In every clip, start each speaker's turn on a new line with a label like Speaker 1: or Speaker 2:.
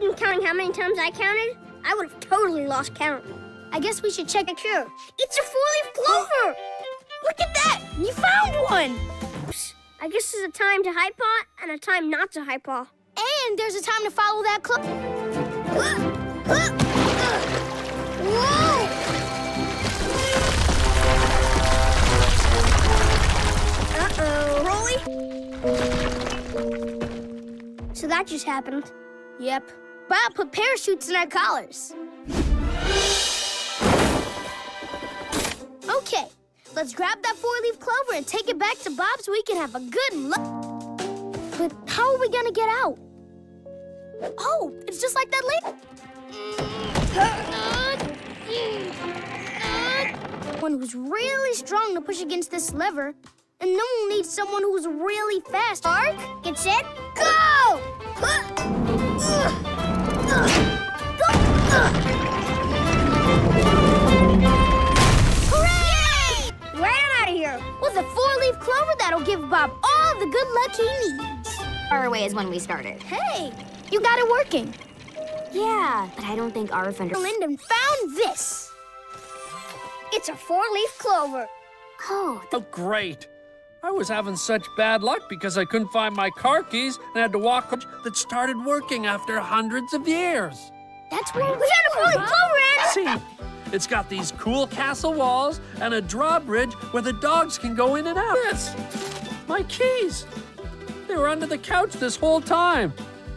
Speaker 1: been counting how many times I counted, I would have totally lost count. I guess we should check it sure. It's a four-leaf clover!
Speaker 2: Look at that! You found one!
Speaker 1: Oops. I guess there's a time to high paw and a time not to high paw.
Speaker 2: And there's a time to follow that clover.
Speaker 1: Whoa! Uh-oh.
Speaker 2: Rolly?
Speaker 1: So that just happened.
Speaker 2: Yep. Bob put parachutes in our collars. Okay, let's grab that four-leaf clover and take it back to Bob so we can have a good look. But how are we gonna get out? Oh, it's just like that lady. One who's really strong to push against this lever, and then we'll need someone who's really fast.
Speaker 1: Mark, get set,
Speaker 2: clover that'll give Bob all the good luck he needs.
Speaker 3: Far away is when we started.
Speaker 2: Hey, you got it working.
Speaker 3: Yeah, but I don't think our fender.
Speaker 2: Lyndon found this.
Speaker 1: It's a four-leaf clover.
Speaker 3: Oh,
Speaker 4: Oh, great. I was having such bad luck because I couldn't find my car keys and had to walk that started working after hundreds of years.
Speaker 2: That's where
Speaker 1: We found a four-leaf clover,
Speaker 4: See, it's got these cool castle walls and a drawbridge where the dogs can go in and out. This, my keys. They were under the couch this whole time.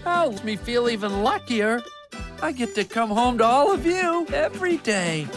Speaker 4: Oh, makes me feel even luckier. I get to come home to all of you every day.